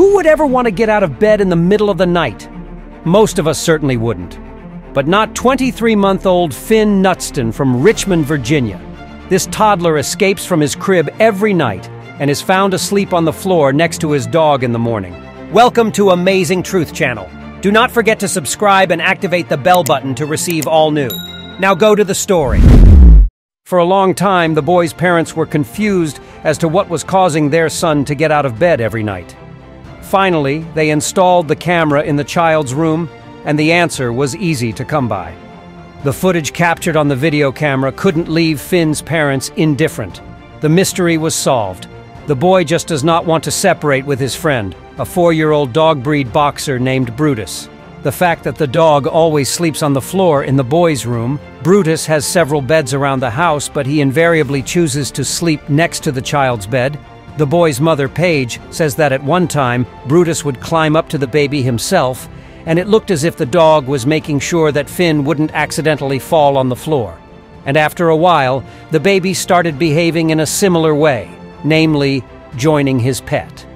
Who would ever want to get out of bed in the middle of the night? Most of us certainly wouldn't. But not 23-month-old Finn Nutston from Richmond, Virginia. This toddler escapes from his crib every night and is found asleep on the floor next to his dog in the morning. Welcome to Amazing Truth Channel. Do not forget to subscribe and activate the bell button to receive all new. Now go to the story. For a long time, the boy's parents were confused as to what was causing their son to get out of bed every night. Finally, they installed the camera in the child's room, and the answer was easy to come by. The footage captured on the video camera couldn't leave Finn's parents indifferent. The mystery was solved. The boy just does not want to separate with his friend, a four-year-old dog breed boxer named Brutus. The fact that the dog always sleeps on the floor in the boys' room. Brutus has several beds around the house, but he invariably chooses to sleep next to the child's bed. The boy's mother, Paige, says that at one time, Brutus would climb up to the baby himself, and it looked as if the dog was making sure that Finn wouldn't accidentally fall on the floor. And after a while, the baby started behaving in a similar way, namely, joining his pet.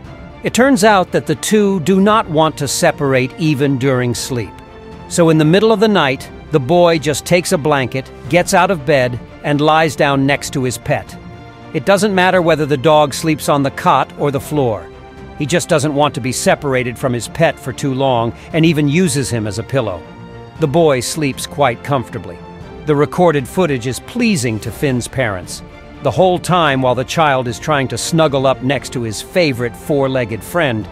It turns out that the two do not want to separate even during sleep. So in the middle of the night, the boy just takes a blanket, gets out of bed, and lies down next to his pet. It doesn't matter whether the dog sleeps on the cot or the floor. He just doesn't want to be separated from his pet for too long and even uses him as a pillow. The boy sleeps quite comfortably. The recorded footage is pleasing to Finn's parents. The whole time while the child is trying to snuggle up next to his favorite four-legged friend,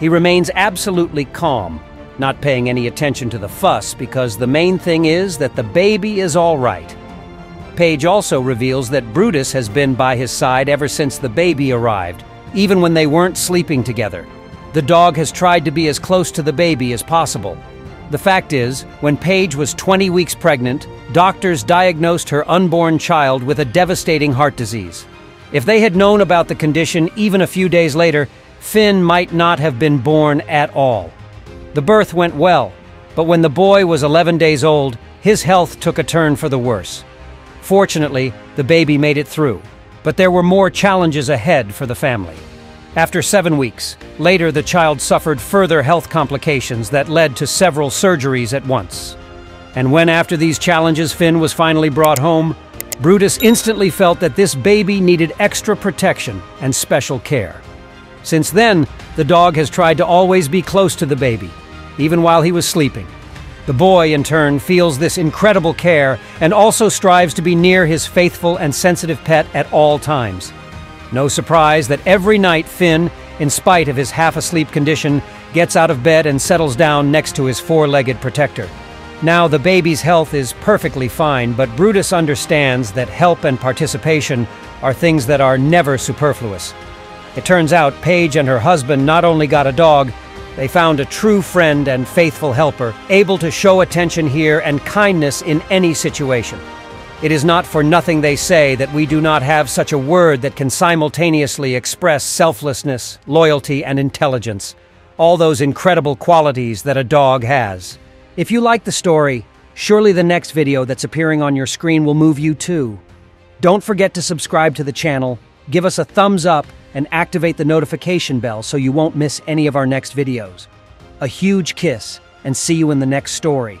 he remains absolutely calm, not paying any attention to the fuss because the main thing is that the baby is all right. Paige also reveals that Brutus has been by his side ever since the baby arrived, even when they weren't sleeping together. The dog has tried to be as close to the baby as possible, the fact is, when Paige was 20 weeks pregnant, doctors diagnosed her unborn child with a devastating heart disease. If they had known about the condition even a few days later, Finn might not have been born at all. The birth went well, but when the boy was 11 days old, his health took a turn for the worse. Fortunately, the baby made it through, but there were more challenges ahead for the family. After seven weeks, later the child suffered further health complications that led to several surgeries at once. And when after these challenges Finn was finally brought home, Brutus instantly felt that this baby needed extra protection and special care. Since then, the dog has tried to always be close to the baby, even while he was sleeping. The boy, in turn, feels this incredible care and also strives to be near his faithful and sensitive pet at all times. No surprise that every night Finn, in spite of his half-asleep condition, gets out of bed and settles down next to his four-legged protector. Now, the baby's health is perfectly fine, but Brutus understands that help and participation are things that are never superfluous. It turns out Paige and her husband not only got a dog, they found a true friend and faithful helper, able to show attention here and kindness in any situation. It is not for nothing they say that we do not have such a word that can simultaneously express selflessness, loyalty, and intelligence. All those incredible qualities that a dog has. If you like the story, surely the next video that's appearing on your screen will move you too. Don't forget to subscribe to the channel, give us a thumbs up, and activate the notification bell so you won't miss any of our next videos. A huge kiss, and see you in the next story.